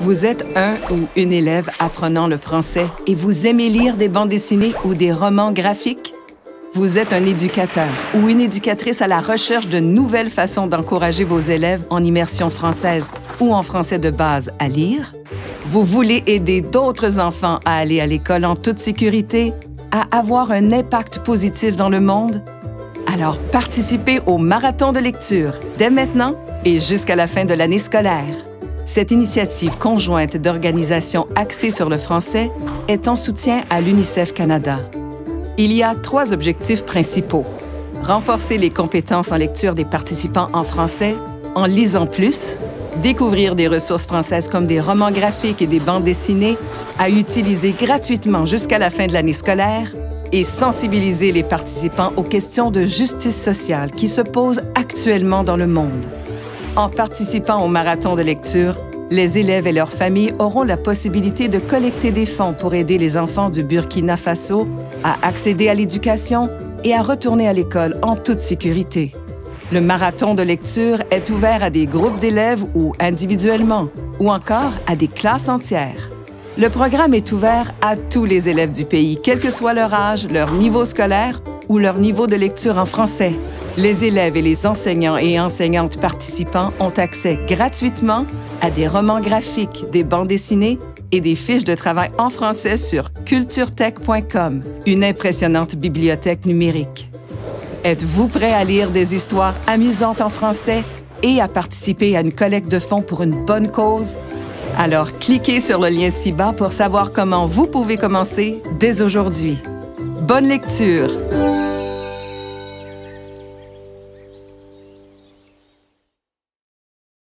Vous êtes un ou une élève apprenant le français et vous aimez lire des bandes dessinées ou des romans graphiques? Vous êtes un éducateur ou une éducatrice à la recherche de nouvelles façons d'encourager vos élèves en immersion française ou en français de base à lire? Vous voulez aider d'autres enfants à aller à l'école en toute sécurité, à avoir un impact positif dans le monde? Alors participez au marathon de lecture dès maintenant et jusqu'à la fin de l'année scolaire. Cette initiative conjointe d'organisations axée sur le français est en soutien à l'UNICEF Canada. Il y a trois objectifs principaux. Renforcer les compétences en lecture des participants en français en lisant plus, découvrir des ressources françaises comme des romans graphiques et des bandes dessinées à utiliser gratuitement jusqu'à la fin de l'année scolaire et sensibiliser les participants aux questions de justice sociale qui se posent actuellement dans le monde. En participant au marathon de lecture, les élèves et leurs familles auront la possibilité de collecter des fonds pour aider les enfants du Burkina Faso à accéder à l'éducation et à retourner à l'école en toute sécurité. Le marathon de lecture est ouvert à des groupes d'élèves ou individuellement, ou encore à des classes entières. Le programme est ouvert à tous les élèves du pays, quel que soit leur âge, leur niveau scolaire ou leur niveau de lecture en français. Les élèves et les enseignants et enseignantes participants ont accès gratuitement à des romans graphiques, des bandes dessinées et des fiches de travail en français sur culturetech.com, une impressionnante bibliothèque numérique. Êtes-vous prêt à lire des histoires amusantes en français et à participer à une collecte de fonds pour une bonne cause? Alors, cliquez sur le lien ci-bas pour savoir comment vous pouvez commencer dès aujourd'hui. Bonne lecture!